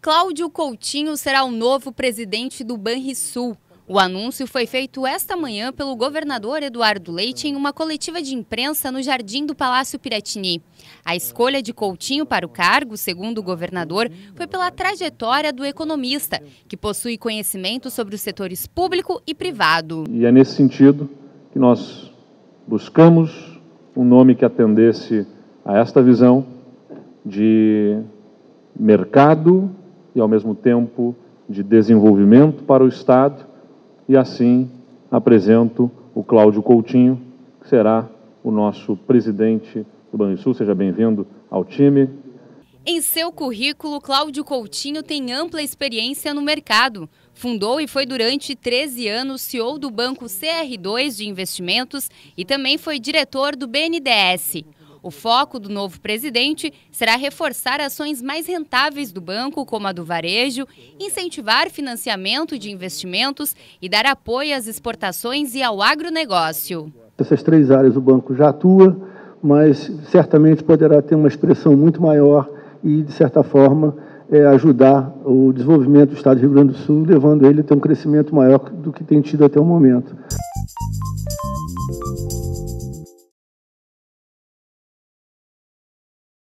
Cláudio Coutinho será o novo presidente do Banrisul. O anúncio foi feito esta manhã pelo governador Eduardo Leite em uma coletiva de imprensa no jardim do Palácio Piratini. A escolha de Coutinho para o cargo, segundo o governador, foi pela trajetória do economista, que possui conhecimento sobre os setores público e privado. E é nesse sentido que nós buscamos um nome que atendesse a esta visão de mercado e, ao mesmo tempo, de desenvolvimento para o Estado. E assim apresento o Cláudio Coutinho, que será o nosso presidente do Banrisul. Seja bem-vindo ao time. Em seu currículo, Cláudio Coutinho tem ampla experiência no mercado. Fundou e foi durante 13 anos CEO do Banco CR2 de Investimentos e também foi diretor do BNDES. O foco do novo presidente será reforçar ações mais rentáveis do banco, como a do varejo, incentivar financiamento de investimentos e dar apoio às exportações e ao agronegócio. Essas três áreas o banco já atua, mas certamente poderá ter uma expressão muito maior e, de certa forma, é, ajudar o desenvolvimento do Estado do Rio Grande do Sul, levando ele a ter um crescimento maior do que tem tido até o momento.